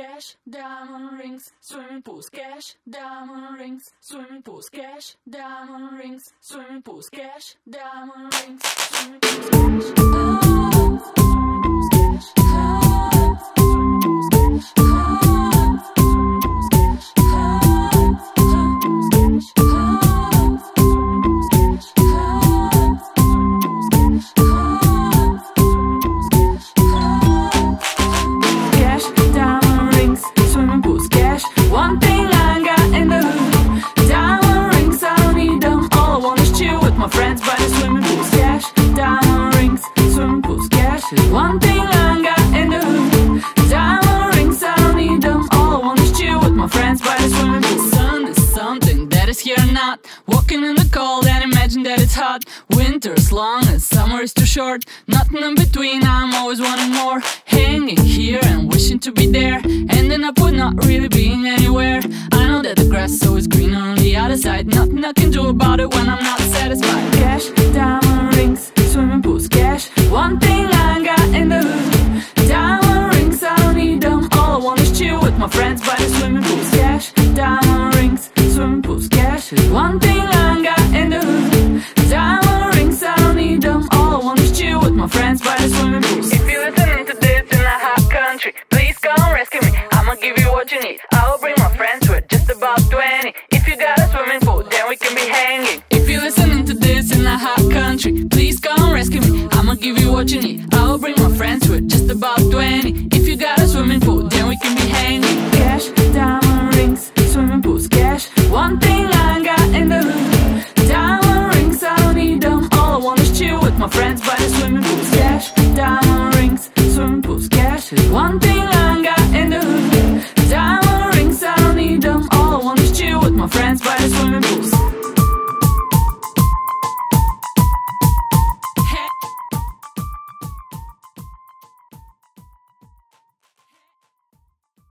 cash, diamond rings, swimming pools, cash, diamond rings, swimming pools, cash, diamond rings, swimming pools, cash, diamond rings, swimming pools, cash. Ah, my friends by the swimming pools, cash. Diamond rings, swimming pools, cash. One thing I got in the hood, diamond rings, I don't need them. All I want is chill with my friends by the swimming pool. Sun is something that is here or not. Walking in the cold and imagine that it's hot. Winter's long and summer is too short. Nothing in between, I'm always wanting more. Hanging here and wishing to be there. Ending up with not really being anywhere. Grass always greener on the other side. Nothing I can do about it when I'm not satisfied. Cash, diamond rings, swimming pools, cash. One thing I got in the hood. Diamond rings, I don't need them. All I want is chill with my friends by the swimming pools, cash. Diamond rings, swimming pools, cash. One thing I got in the hood. Diamond rings, I don't need them. All I want is chill with my friends by the swimming pools. If you're listening to this in a hot country, please come rescue me. I'ma give you what you need. what you need. I'll bring my friends, with just about 20. If you got a swimming pool, then we can be hanging. Cash, diamond rings, swimming pools, cash. One thing I got in the hood. Diamond rings, I don't need them. All I want is chill with my friends by the swimming pools, cash. Diamond rings, swimming pools, cash. One thing I got.